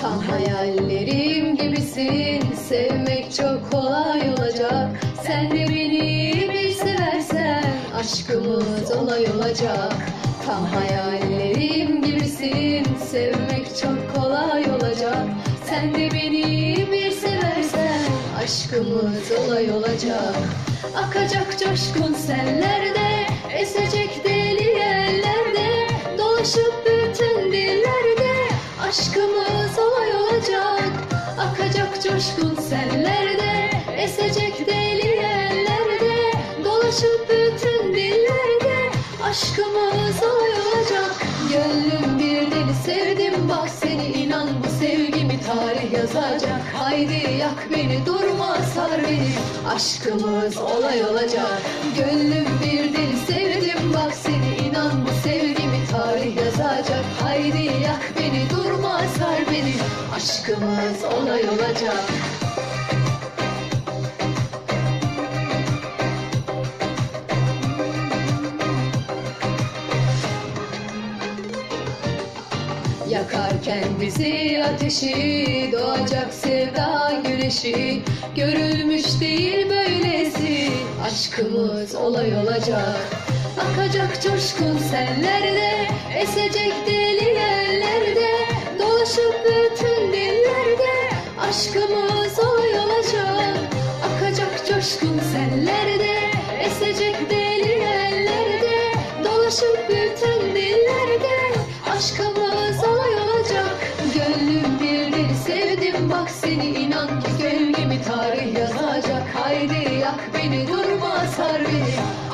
Tam hayallerim gibisin Sevmek çok kolay olacak. Sen de beni bir seversen Aşkımız olay olacak. Tam hayallerim gibisin Sevmek çok kolay olacak. Sen de Aşkımız olay olacak. Akacak coşkun sellerde Esecek deli yerlerde Dolaşıp bütün dillerde Aşkımız olay olacak. Akacak coşkun sellerde Esecek deli yerlerde Dolaşıp bütün dillerde Aşkımız olay olacak. Gönlüm bir deli sevdim Bak seni yazacak. Haydi yak beni durma sar beni. Aşkımız olay olacak. Gönlüm bir deli sevdim Bak seni. İnan bu sevgimi tarih yazacak. Haydi yak beni durma sar beni. Aşkımız olay olacak Yakarken bizi ateşi Doğacak sevda güneşi. Görülmüş değil böylesi Aşkımız olay olacak. Akacak coşkun sellerde Esecek deli yerlerde. Dolaşıp bütün dillerde Aşkımız olay olacak. Akacak coşkun sellerde Esecek deli yerlerde. Dolaşıp bütün dillerde Aşkımız olay Deli sevdim. Bak seni inan ki beni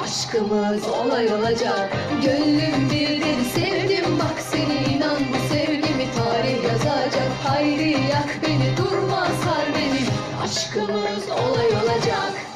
Aşkımız olay olacak. Gönlüm deli sevdim. Bak seni inan bu sevgimi tarih yazacak. Haydi yak beni durma sar beni. Aşkımız olay olacak